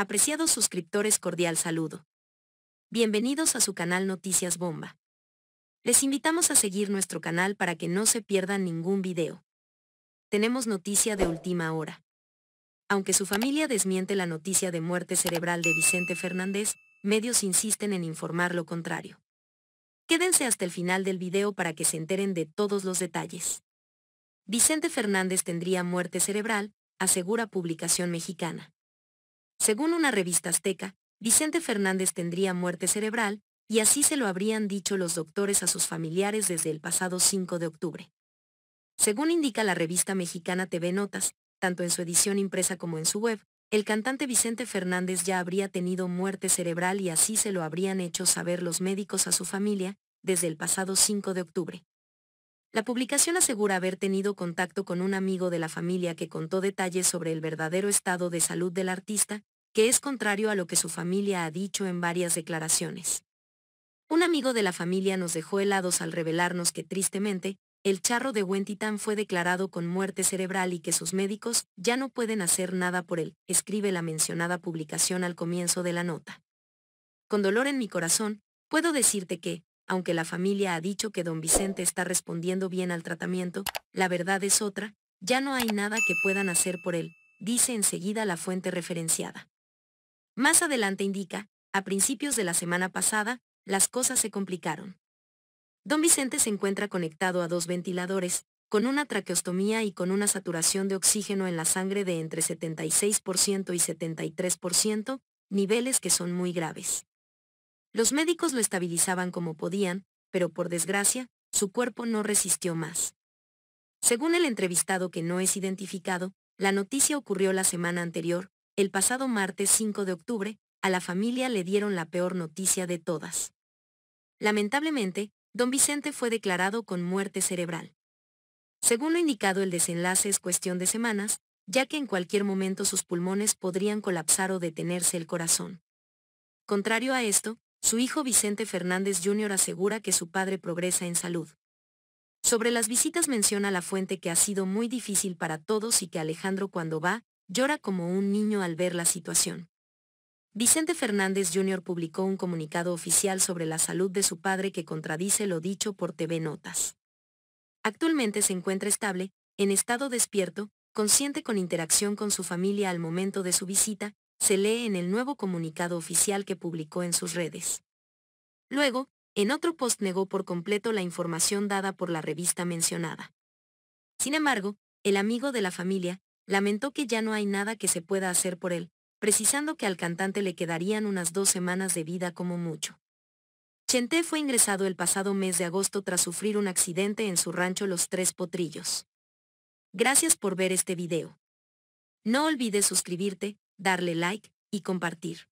Apreciados suscriptores, cordial saludo. Bienvenidos a su canal Noticias Bomba. Les invitamos a seguir nuestro canal para que no se pierdan ningún video. Tenemos noticia de última hora. Aunque su familia desmiente la noticia de muerte cerebral de Vicente Fernández, medios insisten en informar lo contrario. Quédense hasta el final del video para que se enteren de todos los detalles. Vicente Fernández tendría muerte cerebral, asegura publicación mexicana. Según una revista azteca, Vicente Fernández tendría muerte cerebral, y así se lo habrían dicho los doctores a sus familiares desde el pasado 5 de octubre. Según indica la revista mexicana TV Notas, tanto en su edición impresa como en su web, el cantante Vicente Fernández ya habría tenido muerte cerebral y así se lo habrían hecho saber los médicos a su familia, desde el pasado 5 de octubre. La publicación asegura haber tenido contacto con un amigo de la familia que contó detalles sobre el verdadero estado de salud del artista, que es contrario a lo que su familia ha dicho en varias declaraciones. Un amigo de la familia nos dejó helados al revelarnos que tristemente, el charro de Huentitán fue declarado con muerte cerebral y que sus médicos ya no pueden hacer nada por él, escribe la mencionada publicación al comienzo de la nota. Con dolor en mi corazón, puedo decirte que, aunque la familia ha dicho que don Vicente está respondiendo bien al tratamiento, la verdad es otra, ya no hay nada que puedan hacer por él, dice enseguida la fuente referenciada. Más adelante indica, a principios de la semana pasada, las cosas se complicaron. Don Vicente se encuentra conectado a dos ventiladores, con una traqueostomía y con una saturación de oxígeno en la sangre de entre 76% y 73%, niveles que son muy graves. Los médicos lo estabilizaban como podían, pero por desgracia, su cuerpo no resistió más. Según el entrevistado que no es identificado, la noticia ocurrió la semana anterior, el pasado martes 5 de octubre, a la familia le dieron la peor noticia de todas. Lamentablemente, don Vicente fue declarado con muerte cerebral. Según lo indicado, el desenlace es cuestión de semanas, ya que en cualquier momento sus pulmones podrían colapsar o detenerse el corazón. Contrario a esto, su hijo Vicente Fernández Jr. asegura que su padre progresa en salud. Sobre las visitas menciona la fuente que ha sido muy difícil para todos y que Alejandro cuando va, llora como un niño al ver la situación. Vicente Fernández Jr. publicó un comunicado oficial sobre la salud de su padre que contradice lo dicho por TV Notas. Actualmente se encuentra estable, en estado despierto, consciente con interacción con su familia al momento de su visita, se lee en el nuevo comunicado oficial que publicó en sus redes. Luego, en otro post negó por completo la información dada por la revista mencionada. Sin embargo, el amigo de la familia, lamentó que ya no hay nada que se pueda hacer por él, precisando que al cantante le quedarían unas dos semanas de vida como mucho. Chente fue ingresado el pasado mes de agosto tras sufrir un accidente en su rancho Los Tres Potrillos. Gracias por ver este video. No olvides suscribirte, darle like y compartir.